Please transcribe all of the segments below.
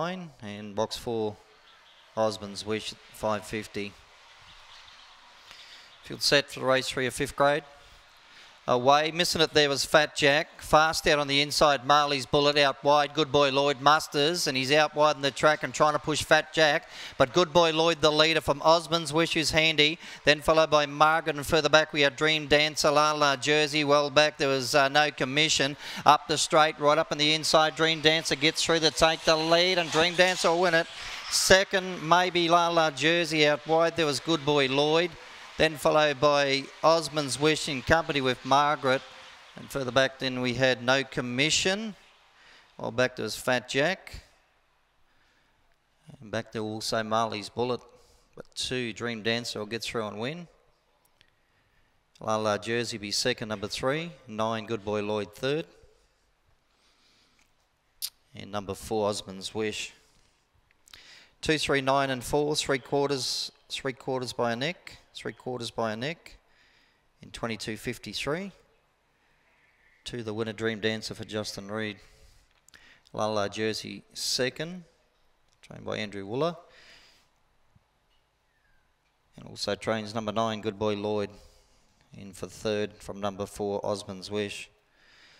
nine and box four Osmond's Wish 550. Field set for the race three of fifth grade. Away, missing it there was Fat Jack. Fast out on the inside, Marley's bullet out wide. Good boy Lloyd musters, and he's out wide in the track and trying to push Fat Jack. But good boy Lloyd, the leader from Osmond's Wish is handy. Then followed by Margaret, and further back we had Dream Dancer, La La Jersey. Well back, there was uh, no commission. Up the straight, right up on the inside. Dream Dancer gets through to take the lead, and Dream Dancer will win it. Second, maybe La La Jersey out wide. There was good boy Lloyd. Then followed by Osmond's Wish in company with Margaret. And further back then we had No Commission. Well, back there was Fat Jack. And back there also Marley's Bullet. But two, Dream Dancer will get through and win. La La Jersey be second, number three. Nine, Good Boy Lloyd third. And number four, Osmond's Wish. Two, three, nine and four, three quarters, three quarters by a neck three quarters by a neck in 22.53. To the winner Dream Dancer for Justin Reed. La La Jersey second, trained by Andrew Wooler. And also trains number nine, Good Boy Lloyd, in for third from number four, Osmond's Wish.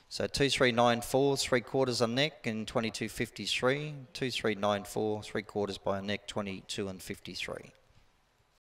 So 2394, three quarters a neck in 2253, 2394, three quarters by a neck, 22 and 53.